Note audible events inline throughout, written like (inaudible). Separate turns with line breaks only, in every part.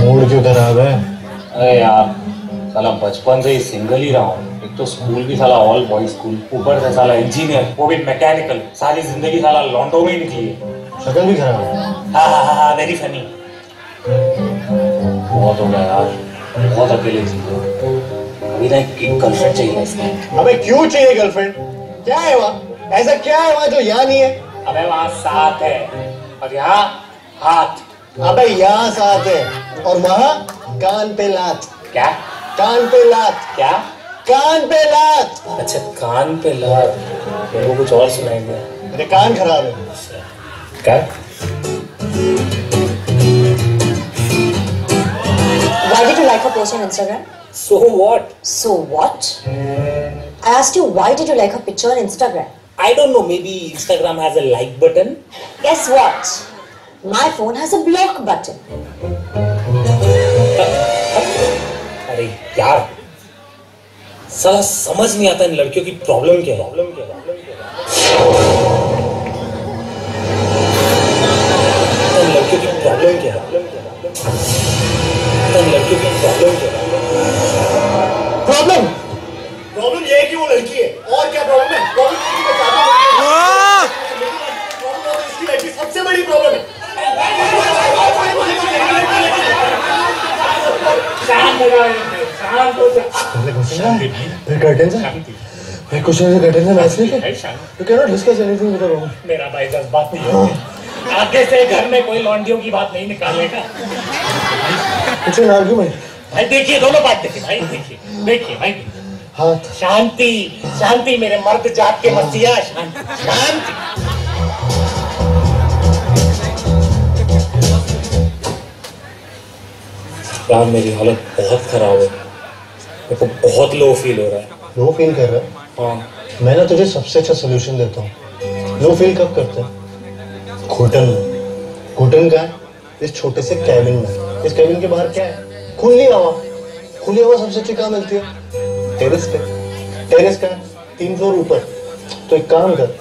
Mood क्यों खराब है?
अरे यार साला बचपन से ही सिंगल ही रहा हूँ। एक तो स्कूल भी साला ऑल बॉयज़ स्कूल ऊपर से साला इंजीनियर वो भी मैकेनिकल सारी ज़िंदगी साला लॉन्डो में ही निकली है।
शक्ल भी खराब है।
हाँ हाँ हाँ हाँ वेरी फनी बहुत हो गया यार। बहुत अकेले जी अभी ना एक गर्लफ्रेंड चाहिए।
अबे क्यों चाहिए गर्लफ्रेंड क्या है वहाँ? ऐसा क्या है वहाँ जो यहाँ नहीं है?
अबे वहाँ साथ है और यहाँ हाथ
अबे यहाँ साथ है और वहाँ कान पे लात
क्या
कान पे लात
क्या
कान पे लात
अच्छा कान पे लात मेरे को कुछ और सुनाएँगे
मेरे कान खराब है
क्या
Why did you like her post on Instagram?
So what
So what? I asked you why did you like her picture on Instagram?
I don't know, maybe Instagram has a like button.
Guess what? My phone has a block button. (laughs)
अरे यार साला समझ नहीं आता इन लड़कियों की problem क्या है प्रॉब्लम क्या है प्रॉब्लम क्या इन लड़कियों की प्रॉब्लम क्या है इन लड़कियों की प्रॉब्लम क्या है
प्रॉब्लम ये है कि वो लड़की है और क्या प्रॉब्लम है प्रॉब्लम ये है कि मैं चाहता हूँ कि- प्रॉब्लम तो इसकी लड़की सबसे बड़ी प्रॉब्लम है
शांत हो जाओ शांत हो जाओ
कर्टन से फिर कुछ नहीं कर्टन से मैच नहीं
है शांत
you can not discuss anything with
मेरा भाई जज्बात नहीं होगी आगे से घर में कोई लॉन्डियों की बात नहीं निकालेगा।
इट्स एन आर्गुमेंट
भाई? देखिए दोनों बात देखिए भाई देखिए देखिए भाई
हाथ
शांति शांति मेरे मर्द जात के मसीहा शांति शांति। यार मेरी हालत बहुत खराब है। मेरे को बहुत लो फील हो रहा है।
लो फील कर रहा है?
हाँ।
मैं ना तुझे सबसे अच्छा सोल्यूशन देता हूँ। लो फील कब करते हैं? घुटन में घुटन का है इस छोटे से कैबिन में। इस कैबिन के बाहर क्या है? खुली हवा। खुली हवा सबसे अच्छी कहाँ मिलती है? टेरेस पे। टेरेस का है तीन फ्लोर ऊपर। तो एक काम कर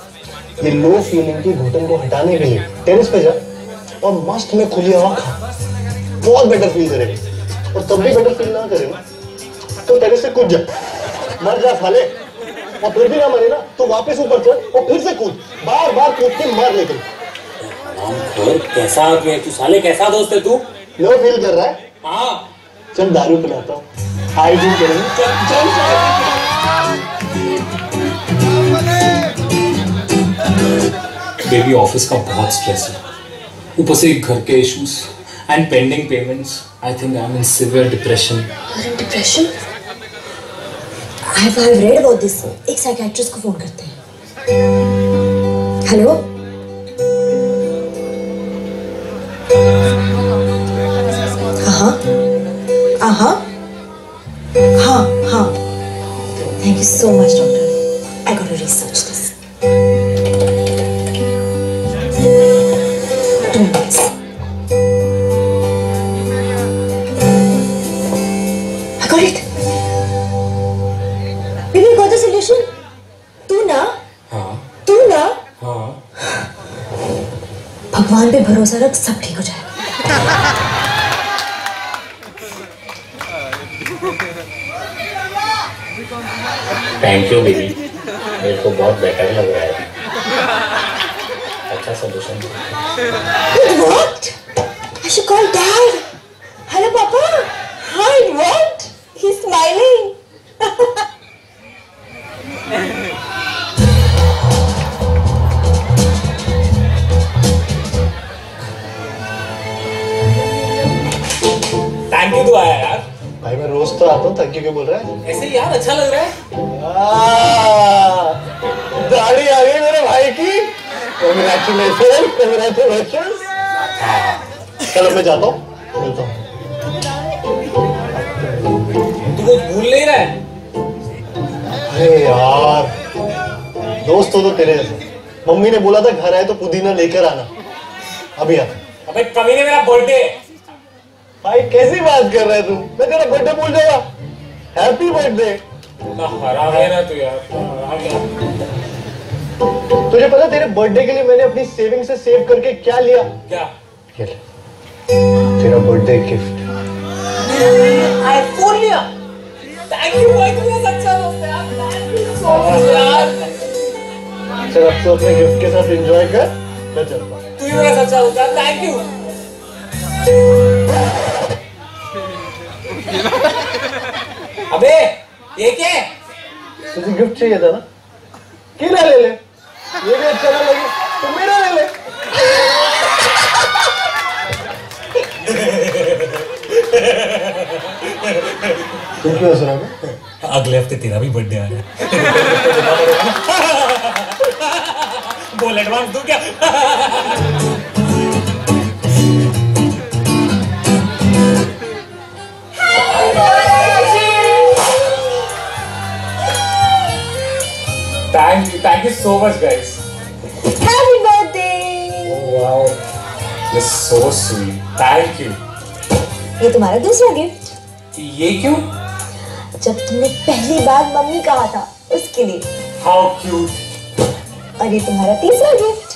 ये लो फीलिंग की घुटन को हटाने के लिए टेरेस पे जा और मस्त में खुली हवा खा। बहुत बेटर फील करेगा। और तब भी बेटर फील ना करे ना तो टेरेस से कूद जा। मर जा साले। और फिर भी ना मरे ना तो वापस ऊपर चढ़ और फिर से कूद। बार बार कूद के मर
रामखोर कैसा आदमी है तू? साले कैसा दोस्त है तू?
लो फील कर रहा है।
हाँ।
चल दारू पिलाता हूँ। हाइजीन करेंगे चल चल चल।
बेबी ऑफ़िस का बहुत स्ट्रेस है। ऊपर से घर के issues and pending payments I think I am in severe depression
You're I've, I've read about this. एक साइकेट्रिस्ट को फ़ोन करते हैं हेलो हाँ हाँ हाँ हाँ thank you so much doctor I research this भरोसा रख सब ठीक हो जाएगा।
थैंक यू बेबी मेरे को बहुत बेटर लग रहा है। अच्छा
solution what I should call
call thank you क्यों बोल रहा है?
ऐसे यार अच्छा लग रहा है।
दाढ़ी आ गई मेरे भाई की। कंग्रेचुलेशन कंग्रेचुलेशन चलो मैं जाता हूँ। मिलता हूँ।
तू कुछ भूल नहीं रहा है?
अरे यार दोस्त हो तो तेरे जैसे। मम्मी ने बोला था घर आए तो पुदीना लेकर आना। अभी आता
अबे कभी ने मेरा बर्थडे
भाई कैसी बात कर रहा है तू? मैं तेरा बर्थडे भूल जाऊँगा। हैप्पी बर्थडे
हराम है ना तू यार।
तुझे पता तेरे बर्थडे के लिए मैंने अपनी सेविंग से सेव करके क्या लिया?
क्या?
ये ले। तेरा बर्थडे गिफ्ट
आईफोन लिया थैंक यू भाई तू बहुत अच्छा दोस्त है यार। थैंक यू सो मच यार।
चल अब तो अपने गिफ्ट के साथ एंजॉय कर। मैं चलता हूँ
तू ही मेरा सच्चा दोस्त है थैंक (laughs) यू अबे ये क्या है।
तुझे गिफ्ट चाहिए था ना? केला ले ले। ये भी अच्छा ना लगे। तो मेरा ले ले। तू क्यों हंस रहा है?
अगले हफ़्ते तेरा भी बर्थडे आ रहा है। बोल एडवांस दूँ क्या? Thank you thank you so much guys
happy birthday
wow this so sweet thank you
ये तुम्हारा दूसरा गिफ्ट
ये क्यों?
जब तुमने पहली बार मम्मी कहा था उसके लिए।
हाउ क्यूट
और ये तुम्हारा तीसरा गिफ्ट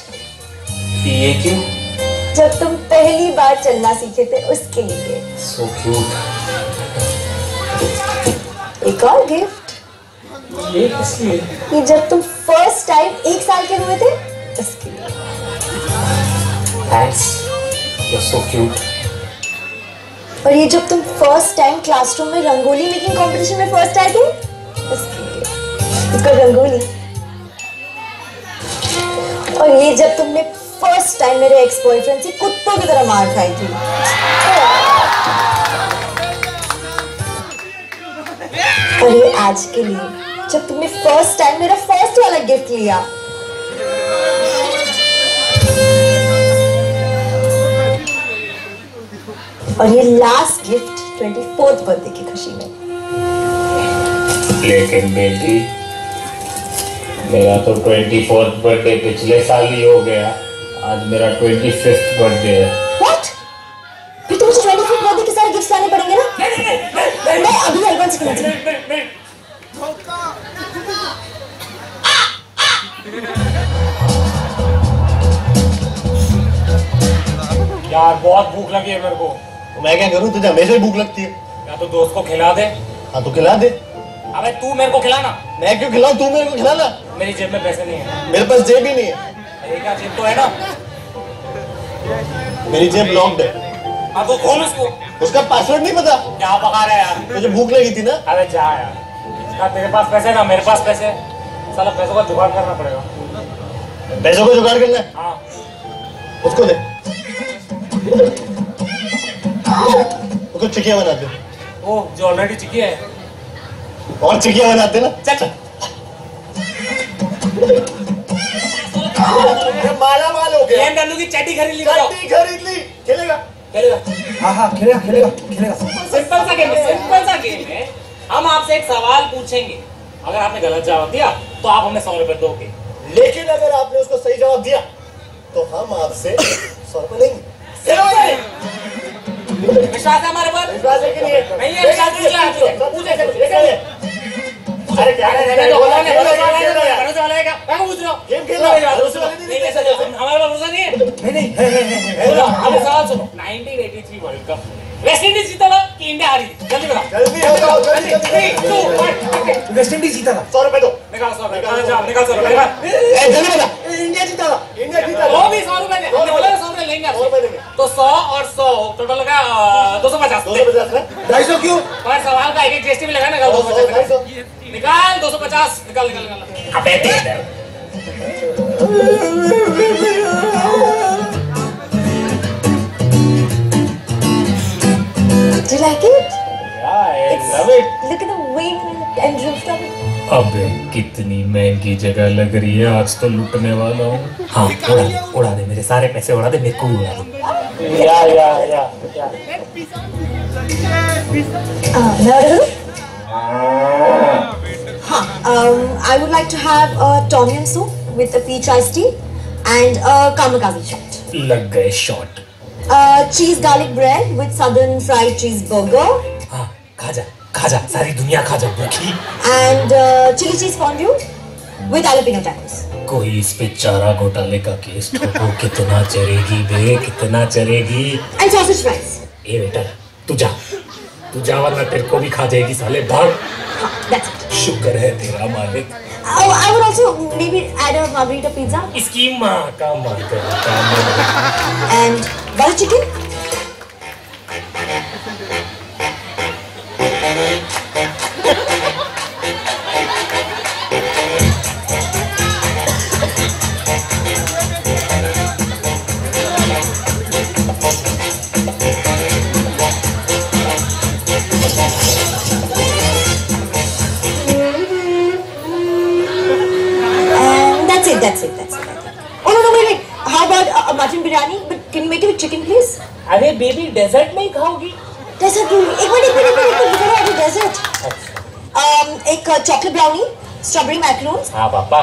ये क्यों?
जब तुम पहली बार चलना सीखे थे उसके लिए।
सो क्यूट
एक और गिफ्ट
ये
ये जब तुम फ़र्स्ट टाइम एक साल के हुए थे लिए।
थैंक्स यू सो क्यूट
और ये जब तुम फ़र्स्ट टाइम क्लासरूम में रंगोली मेकिंग कंपटीशन में फ़र्स्ट आए थे लिए। इसको रंगोली। और ये जब तुमने फ़र्स्ट टाइम मेरे एक्स बॉयफ्रेंड से कुत्तों की तरह मार खाई थी। और ये आज के लिए। जब तुमने फ़र्स्ट टाइम मेरा फ़र्स्ट वाला गिफ्ट लिया। और ये last gift twenty fourth birthday की खुशी में।
लेकिन बेटी, मेरा तो ट्वेंटी फोर्थ बर्थडे पिछले साल ही हो गया। आज मेरा ट्वेंटी फिफ्थ बर्थडे है। यार बहुत भूख लगी है मेरे को।
तो मैं क्या करूँ? तुझे हमेशा ही भूख लगती है।
या तो दोस्त को खिला दे।
हाँ तो खिला दे।
अबे तू मेरे को खिलाना।
मैं क्यों खिलाऊं? तू मेरे को खिलाना।
मेरी जेब में पैसे नहीं है।
मेरे पास जेब ही नहीं है।
मेरी क्या जेब तो है ना?
मेरी जेब लॉक्ड है।
अब तो खोल उसको।
उसका पासवर्ड नहीं पता।
क्या पका रहा है यार?
तुझे भूख लगी थी ना।
अरे जा यार। क्या तेरे पास पैसे ना? मेरे पास पैसे साला पैसों का जुगाड़ करना पड़ेगा।
पैसों का जुगाड़ करना है?
हाँ।
उसको दे। उसको चिकिया बनाते
वो जो ऑलरेडी चिकी है।
और चिकिया बनाते ना।
चल।
माला माल हो
BMW की चड्डी खरीद ली
चट्टी खरीद ली। खेलेगा।
चलेगा
हाँ हाँ खेलेगा खेलेगा खेलेगा।
सिंपल सा गेम है सिंपल सा गेम है। हम आपसे एक सवाल पूछेंगे। अगर आपने गलत जवाब दिया तो आप हमें सौ रुपए दोगे।
लेकिन अगर आपने उसको सही जवाब दिया तो हम आपसे सौ रुपए लेंगे।
विश्वास है हमारे पर?
विश्वास है कि नहीं है?
नहीं है, विश्वास नहीं है, पूछ
ऐसे पूछ, ऐसे अरे क्या है,
नहीं, तो बोला नहीं,
खेल
बोला
रहा है,
नहीं। भरोसे वाला है क्या? मैं पूछ रहा हूँ।
गेम खेल रहा है,
नहीं,
भरोसे वाले नहीं
ऐसा नहीं, हमारे पास भरोसा नहीं है?
नहीं नहीं। (laughs)
बोलो, अभी सवाल सुनो। 1983 वर्ल्ड कप वेस्ट इंडीज जीता था कि इंडिया हारी थी? जल्दी बताओ
जल्दी बताओ जल्दी जल्दी।
वेस्ट इंडीज जीता था।
सौ रुपए दो।
निकाल सौ रुपए। निकाल जवाब निकाल सौ रुपए। निकाल
जल्दी बता इंडिया जीता था इंडिया जीता
वो
था
भी सौ रुपए दे हमने बोला ना सौ रुपए लेंगे
सौ रुपए
आपसे
देंगे
तो सौ टोटल का दो सौ पचास
पचास
ढाई सौ क्यों?
पर सवाल का एक एक जीएसटी में लगा निकाल
दो सौ ढाई सौ।
निकाल दो सौ पचास निकाल निकाल निकाल। अबे दे
Do you like it?
I love it.
Look at the wing and rooftop.
अबे कितनी महँगी जगह लग रही है आज तो लूटने वाला हूँ। हाँ उड़ा दे उड़ा दे मेरे सारे पैसे उड़ा दे मेरे को भी उड़ा दे। या या या या
Uh, मैं order करूँ? हाँ, um, I would like to have a tom yum soup with a peach iced tea and a kamikaze shot.
लग गए shot
Uh, cheese garlic bread with southern fried cheese burger
हाँ खा जा खा जा सारी दुनिया खा जा भूखी
and uh, chili cheese fondue with jalapeno tacos.
कोई इस पे चारा घोटाले का केस ठोको कितना चलेगी बे कितना चलेगी. ए बेटा तू जा तू जा वरना तेरे को भी खा जाएगी साले भाग
हाँ.
शुक्र है तेरा मालिक
Oh, I would also maybe add a margarita pizza
इसकी माँ का माँ का
and butter chicken.
डेजर्ट में ही खाओगी?
डेजर्ट एक मिनट एक मिनट एक मिनट अभी डेजर्ट। अच्छा। एक चॉकलेट ब्राउनी स्ट्रॉबेरी मैक्रून
हाँ पापा।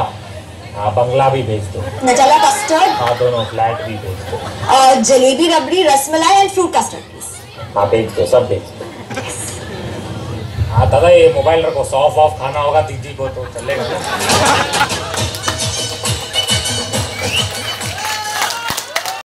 हाँ बंगला भी भेज दो।
नजाला कस्टर्ड
हाँ दोनों फ्लैट भी भेज दो।
Jalebi rabri rasmalai and fruit custard
हाँ भेज दो सब भेज दो। हाँ दादा मोबाइल रखो सॉफ्ट ऑफ़ खाना होगा दीदी को तो चलेगा।